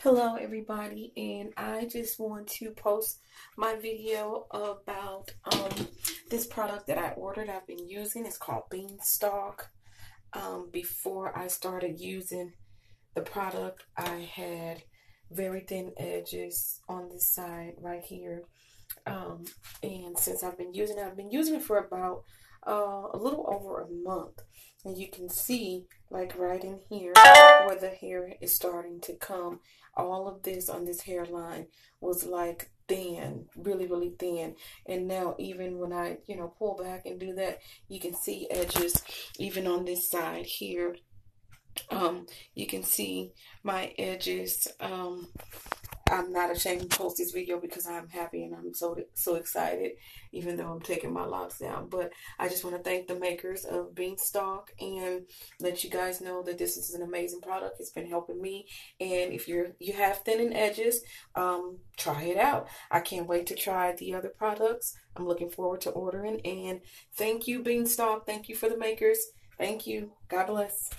Hello everybody and I just want to post my video about um, this product that I ordered. I've been using. It's called Beanstalk. Um, before I started using the product I had very thin edges on this side right here. Um, and since I've been using it I've been using it for about uh, a little over a month. And you can see like right in here where the hair is starting to come. All of this on this hairline was like thin really really thin. And now even when I you know pull back and do that you can see edges even on this side here. Um you can see my edges um I'm not ashamed to post this video because I'm happy and I'm so so excited, even though I'm taking my locks down. But I just want to thank the makers of Beanstalk and let you guys know that this is an amazing product. It's been helping me. And if you're you have thinning edges, um, try it out. I can't wait to try the other products. I'm looking forward to ordering. And thank you, Beanstalk. Thank you for the makers. Thank you. God bless.